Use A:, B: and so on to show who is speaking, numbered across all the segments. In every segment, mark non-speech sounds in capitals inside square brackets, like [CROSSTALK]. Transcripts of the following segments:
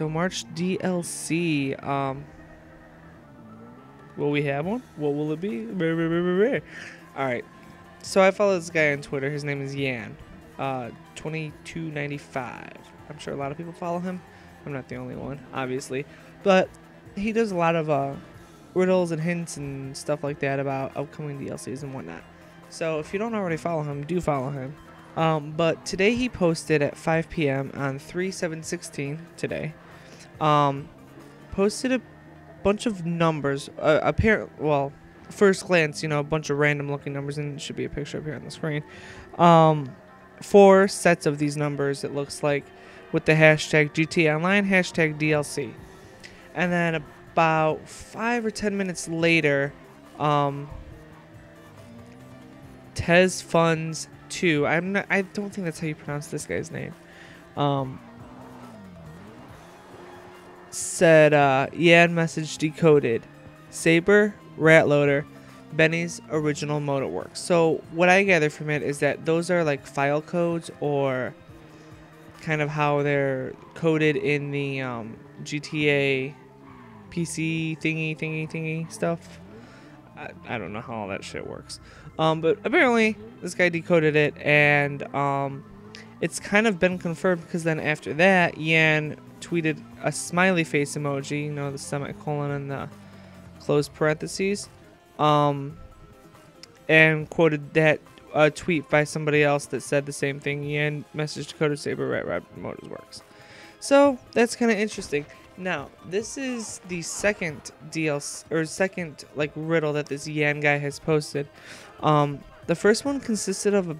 A: so March DLC. Um, will we have one? What will it be? All right. So I follow this guy on Twitter. His name is Yann, uh, 2295. I'm sure a lot of people follow him. I'm not the only one, obviously, but he does a lot of uh, riddles and hints and stuff like that about upcoming DLCs and whatnot. So if you don't already follow him, do follow him. Um, but today he posted at 5 p.m. on 3716 today. Um, posted a bunch of numbers. Uh, apparent, well, first glance, you know, a bunch of random looking numbers, and it should be a picture up here on the screen. Um, four sets of these numbers, it looks like, with the hashtag GT Online, hashtag DLC. And then about five or ten minutes later, um, TezFunz 2. I'm not, I don't think that's how you pronounce this guy's name. Um, said, uh, Yann message decoded. Saber, Rat Loader, Benny's original Motorworks. So what I gather from it is that those are like file codes or kind of how they're coded in the um, GTA PC thingy thingy thingy stuff. I, I don't know how all that shit works. Um, but apparently this guy decoded it and um, it's kind of been confirmed because then after that Yann tweeted a smiley face emoji, you know, the semicolon and the closed parentheses, um, and quoted that a tweet by somebody else that said the same thing. Yann message Dakota Saber Rat Rat Motors Works. So that's kind of interesting. Now, this is the second DLC or second like riddle that this Yann guy has posted. Um, the first one consisted of a,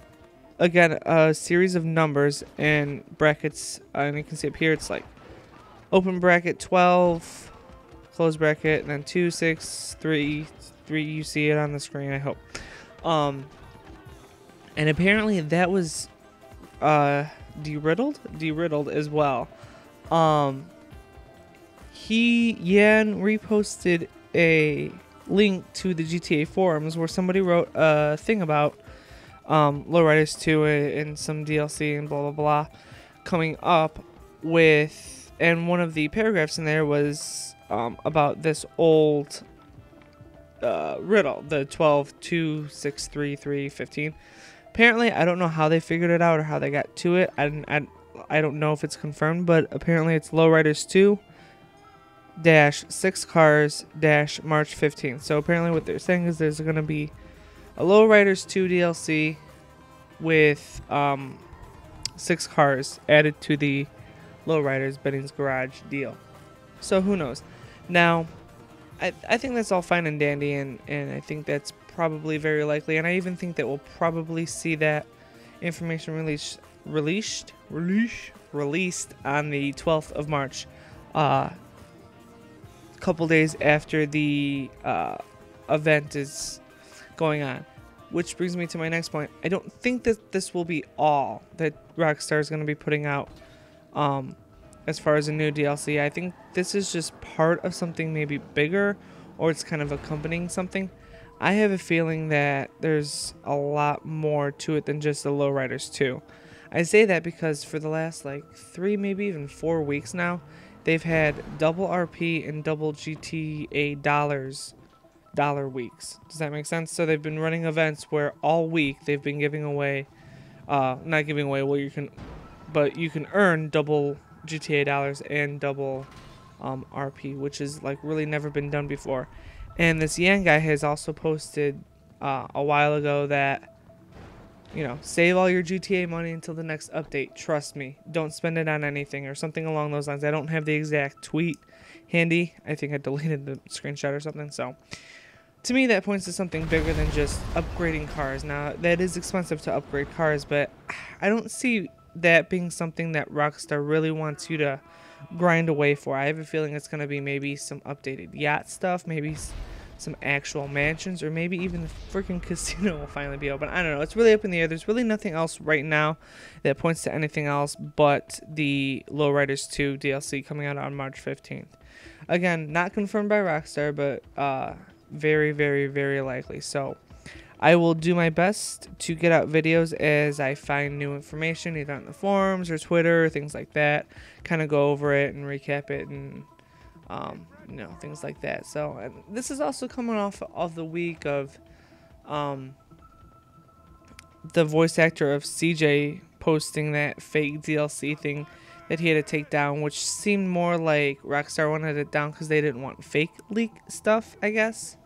A: again a series of numbers and brackets, uh, and you can see up here it's like open bracket 12, close bracket, and then 2, 6, 3, 3. You see it on the screen, I hope. Um, and apparently that was uh, deriddled, deriddled as well. Um, he Yann reposted a link to the GTA forums where somebody wrote a thing about um, Lowriders 2 and some DLC and blah blah blah coming up with, and one of the paragraphs in there was um, about this old uh, riddle, the 12 2 6 3 3 15. Apparently, I don't know how they figured it out or how they got to it. I, I, I don't know if it's confirmed, but apparently it's Lowriders 2 dash 6 cars dash March 15th. So apparently, what they're saying is there's going to be a Lowriders 2 DLC with um, 6 cars added to the Lowriders Benny's Garage deal. So who knows? Now, I, I think that's all fine and dandy, and, and I think that's probably very likely, and I even think that we'll probably see that information released released released released on the 12th of March, uh, a couple days after the uh, event is going on. Which brings me to my next point. I don't think that this will be all that Rockstar is going to be putting out um, as far as a new DLC. I think this is just part of something maybe bigger or it's kind of accompanying something. I have a feeling that there's a lot more to it than just the Lowriders 2. I say that because for the last like three, maybe even four weeks now, they've had double RP and double GTA dollars dollar weeks. Does that make sense? So they've been running events where all week they've been giving away, uh, not giving away. Well, you can, but you can earn double GTA dollars and double um, RP, which is like really never been done before. And this Yann guy has also posted uh, a while ago that, you know, save all your GTA money until the next update. Trust me. Don't spend it on anything or something along those lines. I don't have the exact tweet handy. I think I deleted the screenshot or something. So, to me, that points to something bigger than just upgrading cars. Now, that is expensive to upgrade cars, but I don't see that being something that Rockstar really wants you to grind away for. I have a feeling it's going to be maybe some updated yacht stuff, maybe some actual mansions, or maybe even the freaking [LAUGHS] casino will finally be open. I don't know. It's really up in the air. There's really nothing else right now that points to anything else but the Lowriders 2 DLC coming out on March 15th. Again, not confirmed by Rockstar, but uh, very, very, very likely. So I will do my best to get out videos as I find new information, either on the forums or Twitter, things like that. Kind of go over it and recap it and, um, you know, things like that. So this is also coming off of the week of um, the voice actor of CJ posting that fake DLC thing that he had to take down, which seemed more like Rockstar wanted it down because they didn't want fake leak stuff, I guess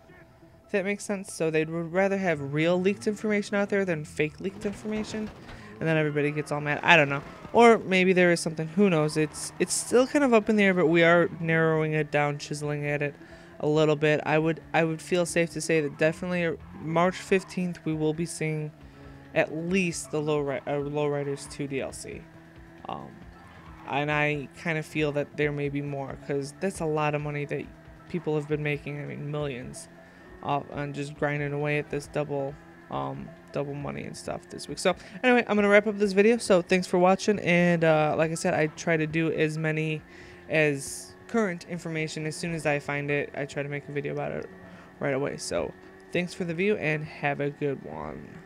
A: that makes sense. So they'd rather have real leaked information out there than fake leaked information, and then everybody gets all mad. I don't know, or maybe there is something. Who knows? It's it's still kind of up in the air, but we are narrowing it down, chiseling at it a little bit. I would I would feel safe to say that definitely March 15th we will be seeing at least the low uh, Lowriders 2 DLC. Um, and I kind of feel that there may be more because that's a lot of money that people have been making. I mean, millions off and just grinding away at this double um, double money and stuff this week. So anyway, I'm gonna wrap up this video. So thanks for watching, and uh, like I said, I try to do as many as current information as soon as I find it. I try to make a video about it right away. So thanks for the view and have a good one.